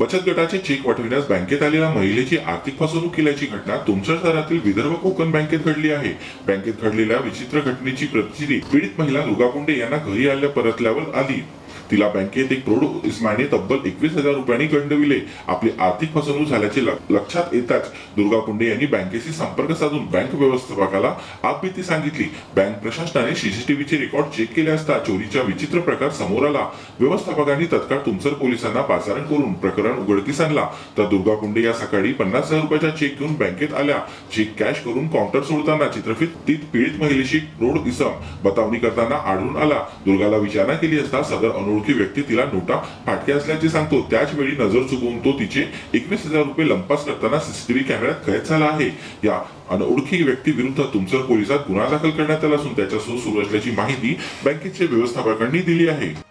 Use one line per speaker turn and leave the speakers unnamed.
बचत गटाचे चेक वाटविण्यास बँकेत आलेल्या महिलेची आर्थिक फसवणूक केल्याची घटना तुमसर शहरातील विदर्भ कोकण बँकेत घडली आहे. बँकेत घडलेल्या विचित्र घटनेची प्रतिक्रिया पीडित महिला दुर्गा यांना घरी आल्या परतल्यावर आली. तिला बँकेत एक प्रौढ इस तब्बल एकवीस हजार रुपयांनी गंडविले आपली आर्थिक फसवणूक झाल्याचे लक्षात येताच दुर्गा कुंडे यांनी बँकेशी संपर्क साधून बँक व्यवस्थापकाला आपबीती सांगितली. बँक प्रशासनाने सीसीटीव्हीचे रेकॉर्ड चेक केले असता चोरीचा विचित्र प्रकार समोर आला. व्यवस्थापकांनी तत्काळ तुमसर पोलिसांना पाचारण करून प्रकरण उघडकीस आणला. तर दुर्गा कुंडे या सकाळी पन्नास हजार रुपयाचा चेक घेऊन बँकेत आल्या. चेक कॅश करून काउंटर सोडताना चित्रफित तीत पीडित महिलेशी प्रौढ इसम. बतावणी करताना आढळून आला. दुर्गाला विचारणा केली असता सदर अनोळखी व्यक्ती तिला नोटा फाटक्या असल्याचे सांगतो. त्याच वेळी नजर चुकवून तो तिचे एकवीस हजार रुपये लंपास करताना सीसीटीव्ही कॅमेऱ्यात कैद झाला आहे. या अनोळखी व्यक्ती विरुद्ध तुमसर पोलिसात गुन्हा दाखल करण्यात आला असून त्याच्या शोध सुरू असल्याची माहिती बँकेच्या व्यवस्थापकांनी दिली आहे.